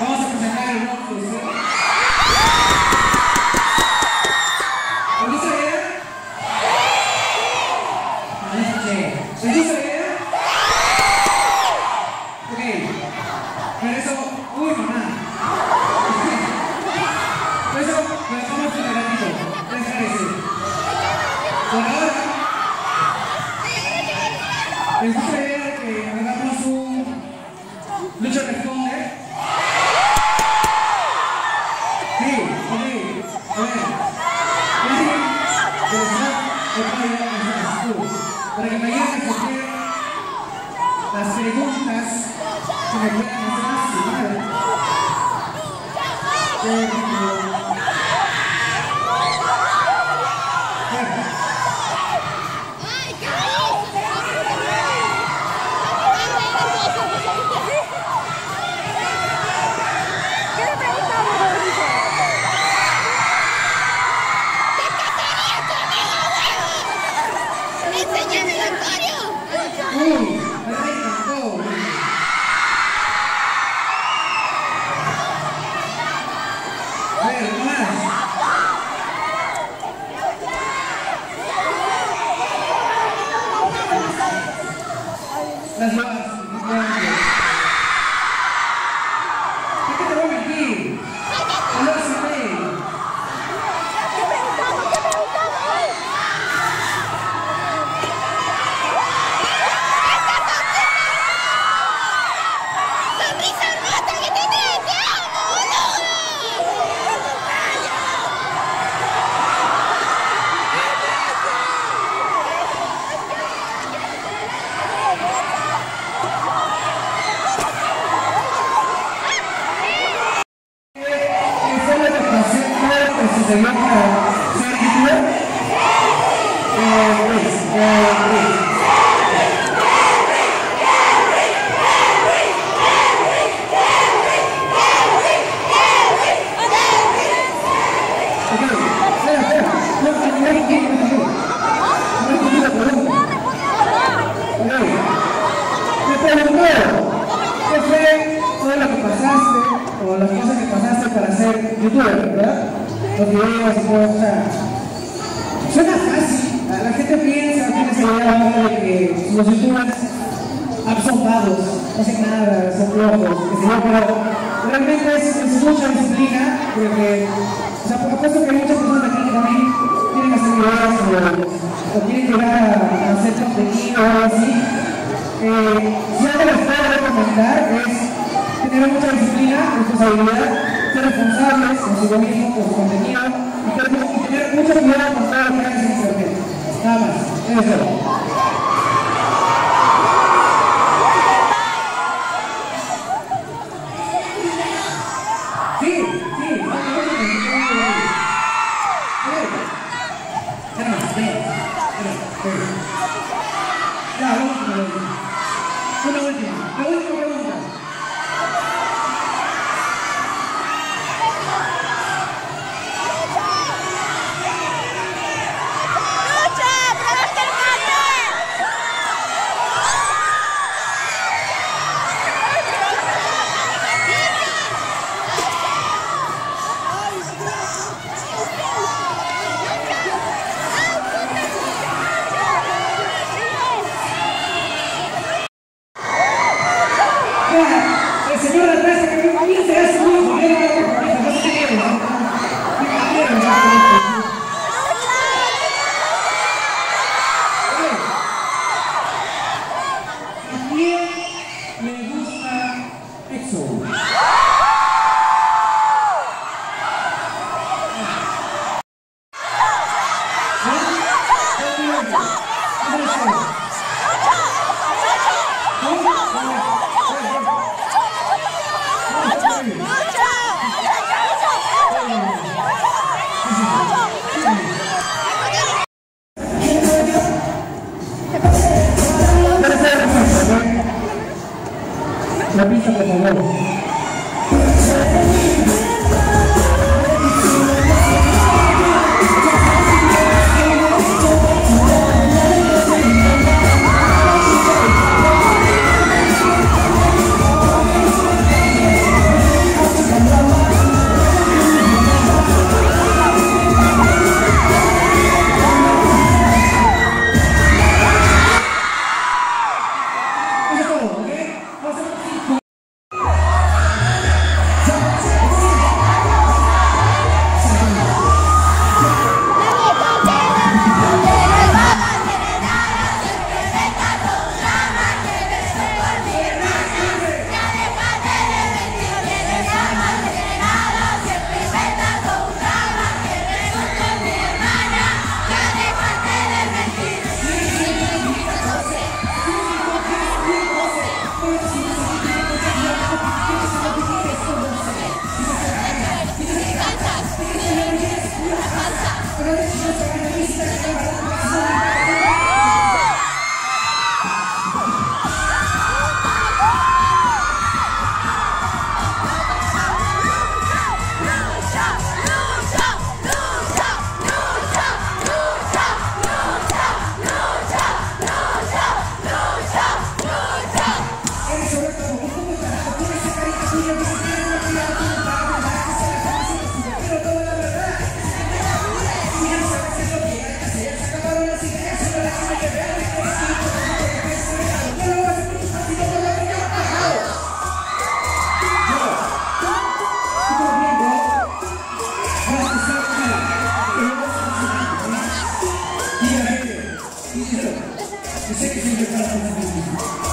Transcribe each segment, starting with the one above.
Vamos a presentar el nuevo Entonces, eh, un aplauso. Lucho responde. Sí. Para que me ayuden a escoger las preguntas que me pueden hacer. Ooh. Suena fácil. La gente piensa, que se la de que los youtubers absorbados, no hacen nada, son locos, pero realmente es, mucha disciplina, porque, o sea, apuesto que hay muchas personas aquí que también tienen que hacer o, quieren llegar a, a hacer contenido o algo así. Eh, si algo les puedo recomendar es tener mucha disciplina, responsabilidad, ser responsables consigo mismo, con su contenido, Muchas, muchas, muchas, muchas, muchas, muchas, muchas, muchas, muchas, Tapi sampai ngomong İki takım. Teşekkür ederim.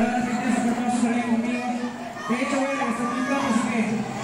ahora la gente se conmigo. De hecho, bueno, este, que